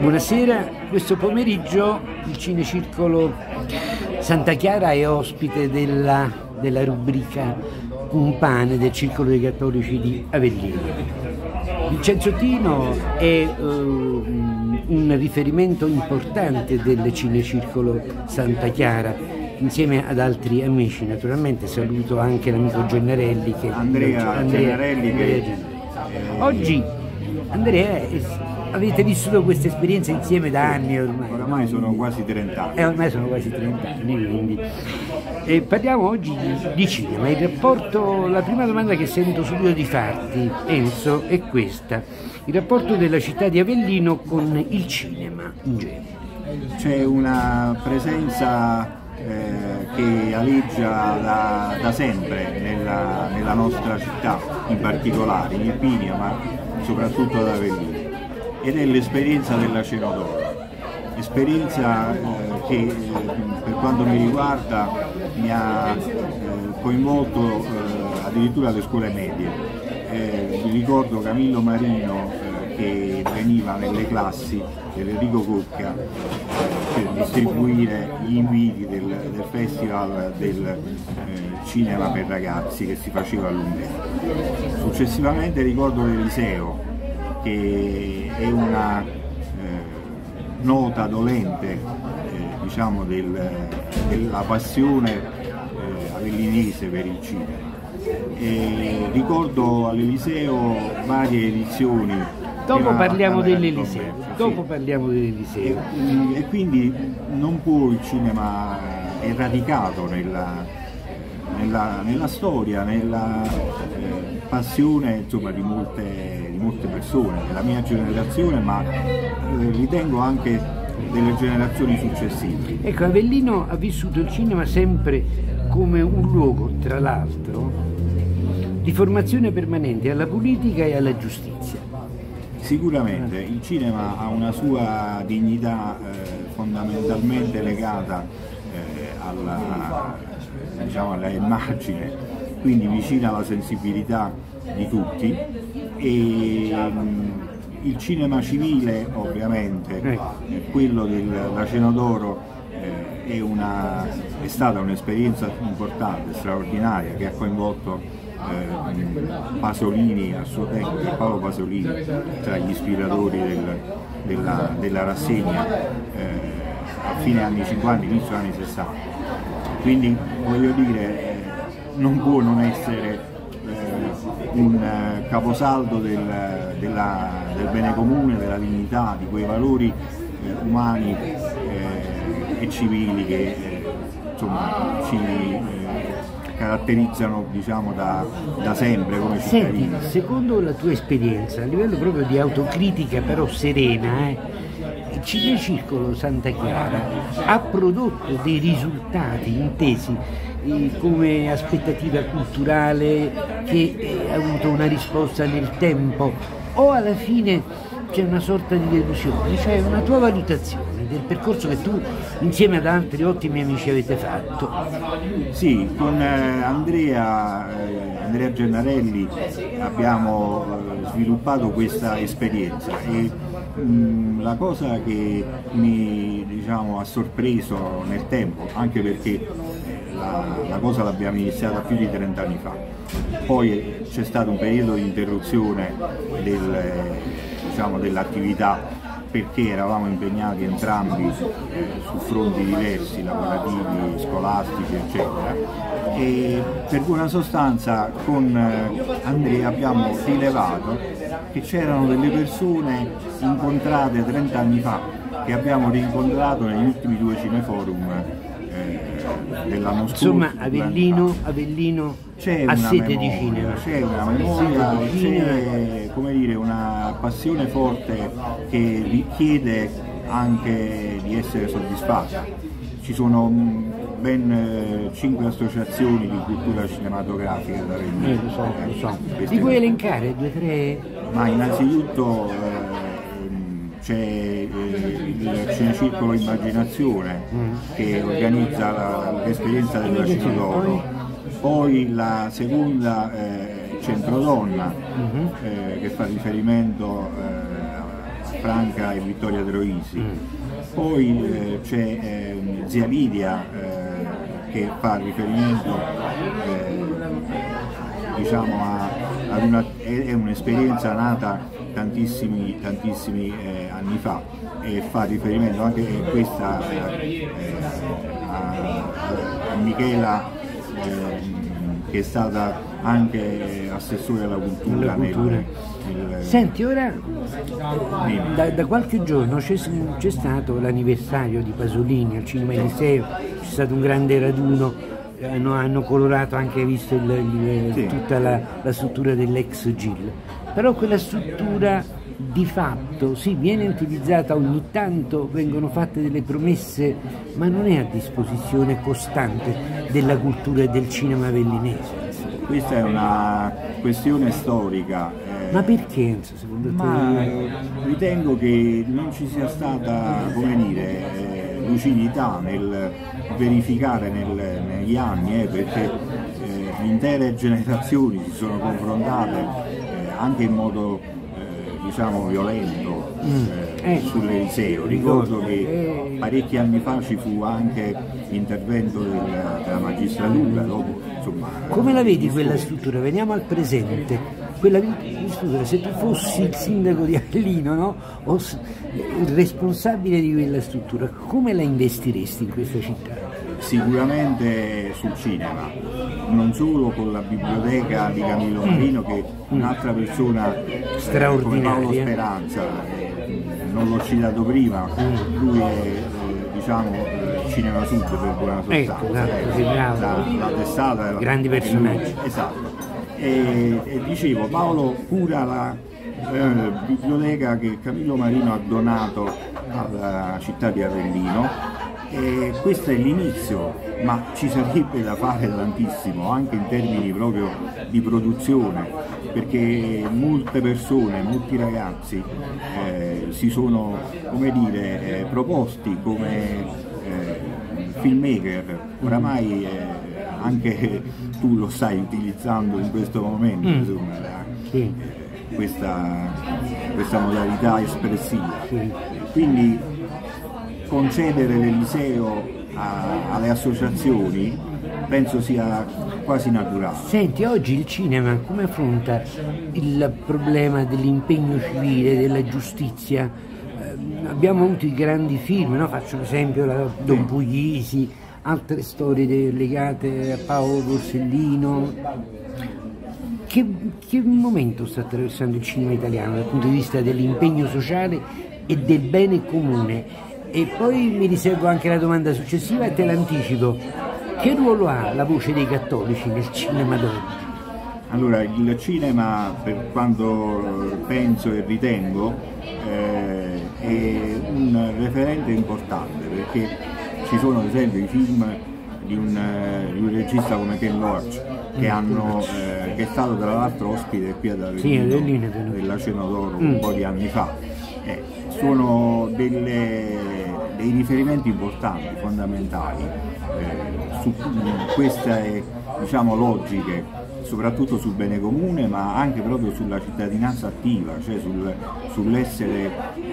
Buonasera, questo pomeriggio il Cinecircolo Santa Chiara è ospite della, della rubrica Cumpane del Circolo dei Cattolici di Avellino. Vincenzo Tino è uh, un riferimento importante del Cinecircolo Santa Chiara insieme ad altri amici, naturalmente saluto anche l'amico Gennarelli che Andrea, Andrea Gennarelli che, Oggi Andrea avete vissuto questa esperienza insieme da anni ormai. Oramai sono quasi 30 anni. Eh, ormai sono quasi 30 anni, quindi. E parliamo oggi di, di, cinema. Il rapporto, la prima domanda che sento subito di farti, Enzo, è questa. Il rapporto della città di Avellino con il cinema in genere. C'è una presenza eh, che aleggia da, da sempre nella, nella, nostra città, in particolare in Irpinia, ma soprattutto ad Avellino, ed è l'esperienza della Cenodora. Esperienza eh, che eh, per quanto mi riguarda mi ha eh, coinvolto addirittura le scuole medie. vi ricordo Camillo Marino che veniva nelle classi dell'Enrico Cocca per distribuire gli inviti del, del Festival del Cinema per ragazzi che si faceva a Lunghera. Successivamente ricordo l'Eliseo che è una eh, nota dolente eh, diciamo del, della passione eh, avellinese per il cinema. E ricordo all'Eliseo varie edizioni Dopo parliamo dell'Eliseo. Dopo parliamo dell'Eliseo. E, e, quindi non può il cinema erradicato nella, nella, nella storia, nella eh, passione insomma, di, molte, di, molte, persone, della mia generazione, ma eh, ritengo anche delle generazioni successive. Ecco, Avellino ha vissuto il cinema sempre come un luogo, tra l'altro, di formazione permanente alla politica e alla giustizia Sicuramente il cinema ha una sua dignità eh, fondamentalmente legata eh, alla, diciamo, alla immagine, quindi vicina alla sensibilità di tutti e mm, il cinema civile ovviamente, ecco. quello della Cena d'Oro eh, è, una, è stata un'esperienza importante, straordinaria che ha coinvolto eh, Pasolini a suo tempo, Paolo Pasolini tra gli ispiratori del, della, della, rassegna eh, a fine anni 50, inizio anni 60. Quindi voglio dire, non può non essere eh, un eh, caposaldo del, della, del, bene comune, della dignità, di quei valori eh, umani e civili che insomma, ci caratterizzano diciamo, da, da, sempre come cittadini. Senti, secondo la tua esperienza, a livello proprio di autocritica però serena, eh, il Cinecircolo Santa Chiara ha prodotto dei risultati intesi eh, come aspettativa culturale che eh, ha avuto una risposta nel tempo o alla fine c'è una sorta di delusione, cioè una tua valutazione del percorso che tu insieme ad altri ottimi amici avete fatto. Sì, con eh, Andrea, Andrea Gennarelli abbiamo sviluppato questa esperienza mh, la cosa che mi diciamo, ha sorpreso nel tempo, anche perché la, la cosa l'abbiamo iniziata più di 30 anni fa, poi c'è stato un periodo di interruzione del, diciamo, dell'attività perché eravamo impegnati entrambi eh, su fronti diversi, lavorativi, scolastici, eccetera. E per buona sostanza con eh, Andrea abbiamo rilevato che c'erano delle persone incontrate 30 anni fa che abbiamo rincontrato negli ultimi due cineforum eh, dell'anno scorso. Insomma, Avellino, Avellino a sete di cinema. C'è una memoria, c'è come dire, una passione forte che richiede anche di essere soddisfatta. Ci sono mm, ben eh, cinque associazioni di cultura cinematografica da Avellino. Eh, so, so. Li puoi elencare due o tre? Ma innanzitutto eh, c'è eh, il Cinecircolo Immaginazione mm. che organizza l'esperienza della Cinodoro poi la seconda eh, Centrodonna mm-hmm. eh, che fa riferimento eh, Franca e Vittoria Troisi. Mm. Poi eh, c'è eh, Zia Lidia che fa riferimento diciamo a, ad una, è un'esperienza nata tantissimi, tantissimi eh, anni fa e fa riferimento anche questa eh, a, a, Michela che è stata anche assessore alla cultura, cultura. Nel, nel... Senti, ora da, da, qualche giorno c'è, c'è stato l'anniversario di Pasolini al Cinema Eliseo, c'è stato un grande raduno, hanno, hanno colorato anche, visto il, il, sì. tutta la, la struttura dell'ex GIL, però quella struttura di fatto sì, viene utilizzata ogni tanto, vengono fatte delle promesse, ma non è a disposizione costante della cultura e del cinema avellinese. Questa è una questione storica. Eh, ma perché secondo te? Ritengo che non ci sia stata, come dire, eh, lucidità nel verificare nel, negli anni, eh, perché eh, intere generazioni si sono confrontate eh, anche in modo diciamo violento mm. eh, eh, sull'Eliseo. Ricordo che eh. parecchi anni fa ci fu anche l'intervento della, della magistratura. Dopo, insomma, Come la vedi quella struttura? Veniamo al presente. Quella struttura, se tu fossi il sindaco di Avellino no? o il responsabile di quella struttura, come la investiresti in questa città? Sicuramente sul cinema, non solo con la biblioteca di Camillo Marino che un'altra persona straordinaria come Paolo Speranza, eh, non l'ho citato prima, lui è eh, diciamo Cinema Sud per buona ecco, sostanza, ecco, sì, la, la, testata grandi personaggi. Esatto. E, e, dicevo, Paolo cura la eh, biblioteca che Camillo Marino ha donato alla città di Avellino. E questo è l'inizio, ma ci sarebbe da fare tantissimo anche in termini proprio di produzione, perché molte persone, molti ragazzi eh, si sono come dire, eh, proposti come eh, filmmaker, oramai eh, anche tu lo stai utilizzando in questo momento, mm. insomma, la, sì. questa, questa modalità espressiva. Sì. Quindi concedere l'Eliseo alle associazioni penso sia quasi naturale. Senti, oggi il cinema come affronta il problema dell'impegno civile, della giustizia? Eh, abbiamo avuto i grandi film, no? faccio un esempio la Don Puglisi, altre storie legate a Paolo Borsellino. Che, che momento sta attraversando il cinema italiano dal punto di vista dell'impegno sociale e del bene comune? E poi mi riservo anche la domanda successiva e te l'anticipo. Che ruolo ha la voce dei cattolici nel cinema d'oggi? Allora, il cinema, per quanto penso e ritengo, eh, è un referente importante perché ci sono ad esempio i film di un, eh, di un regista come Ken Loach che, mm. hanno, eh, che è stato tra l'altro ospite qui ad Avellino sì, della Cena d'Oro mm. un po' di anni fa. Eh, sono delle dei riferimenti importanti, fondamentali eh, su queste diciamo, logiche, soprattutto sul bene comune, ma anche proprio sulla cittadinanza attiva, cioè sul, sull'essere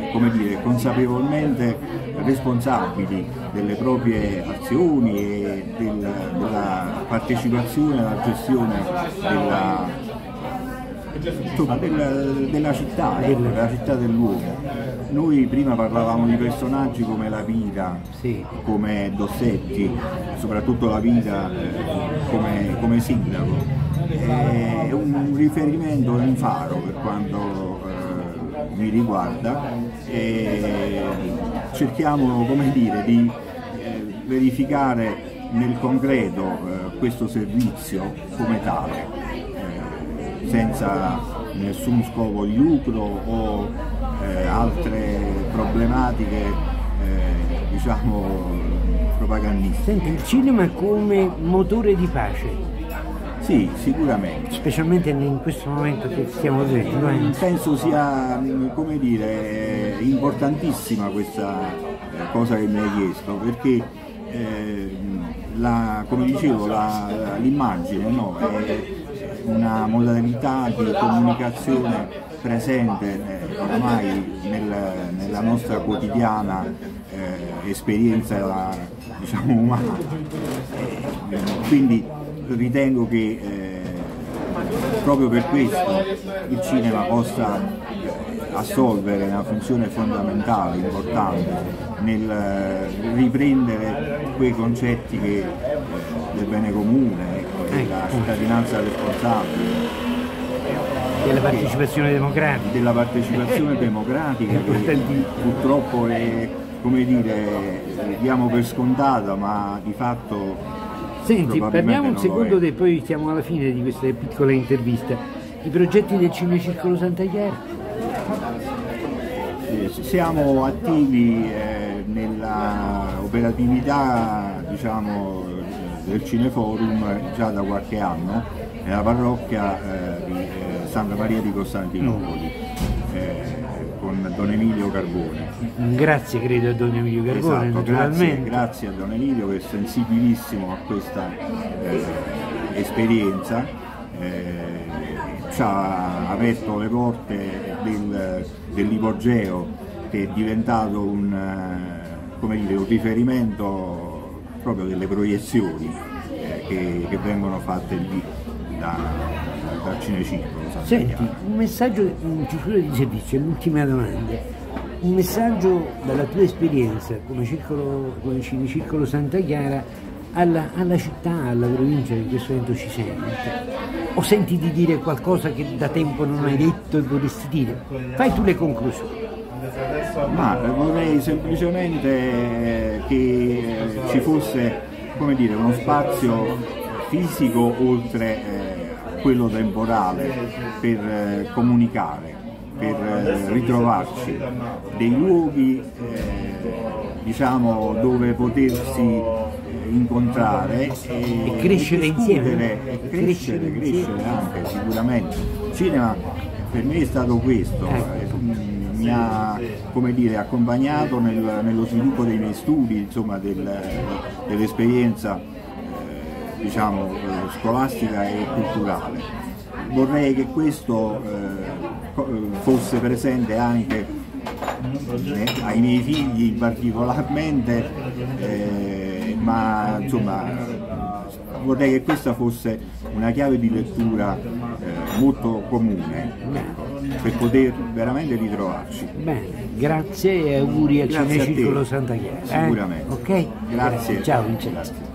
eh, dire, consapevolmente responsabili delle proprie azioni e del, della partecipazione alla gestione della, insomma, della, della città, ecco, della città dell'uomo. Noi prima parlavamo di personaggi come la Vita, sì. come Dossetti, soprattutto la Vita eh, come, come, sindaco. È un riferimento, un faro per quanto mi riguarda e cerchiamo come dire, di eh, verificare nel concreto eh, questo servizio come tale, eh, senza nessun scopo di lucro o altre problematiche diciamo propagandistiche. Senti, il cinema come motore di pace? Sì, sicuramente. Specialmente in questo momento che stiamo. Eh? Penso sia, come dire, importantissima questa eh, cosa che mi hai chiesto, perché eh, la, come dicevo, l'immagine no, è una modalità di comunicazione presente eh, ormai nel, nella nostra quotidiana eh, esperienza diciamo, umana. Eh, quindi ritengo che eh, proprio per questo il cinema possa assolvere una funzione fondamentale, importante nel eh, riprendere quei concetti che, eh, del bene comune, ecco, della ecco. cittadinanza responsabile, della partecipazione democratica. Della partecipazione democratica che purtroppo è, come dire, diamo per scontata, ma di fatto Senti, parliamo un secondo e poi siamo alla fine di questa piccola intervista. I progetti del Cinecircolo Santa Chiara? Siamo attivi eh, nella operatività diciamo, del Cineforum già da qualche anno nella parrocchia eh, di eh, Santa Maria di Costantinopoli eh, con Don Emilio Carbone. Grazie credo a Don Emilio Carbone esatto, grazie, grazie, a Don Emilio che è sensibilissimo a questa eh, esperienza eh, ci ha aperto le porte del, dell'ipogeo che è diventato un, eh, dire, un, riferimento proprio delle proiezioni eh, che, che, vengono fatte lì da, dal Cinecircolo. Senti, un messaggio in chiusura di servizio, è l'ultima domanda. Un messaggio dalla tua esperienza come, circolo, come Cinecircolo Santa Chiara alla, alla, città, alla provincia che in questo momento ci sente? O senti di dire qualcosa che da tempo non hai detto e vorresti dire? Fai tu le conclusioni. Ma vorrei semplicemente che ci fosse dire, uno spazio fisico oltre eh, quello temporale per eh, comunicare, per eh, ritrovarci, dei luoghi eh, diciamo, dove potersi incontrare e, e crescere insieme. E crescere, crescere anche sicuramente. Il cinema per me è stato questo, ecco. mi ha dire, accompagnato nel, nello sviluppo dei miei studi, dell'esperienza diciamo, eh, scolastica e culturale. Vorrei che questo eh, fosse presente anche eh, ai miei figli particolarmente eh, ma insomma vorrei che questa fosse una chiave di lettura eh, molto comune per poter veramente ritrovarci. Bene, grazie e auguri al Cineciclo Santa Chiara. Eh? Sicuramente. Ok? Grazie. Ciao Vincenzo.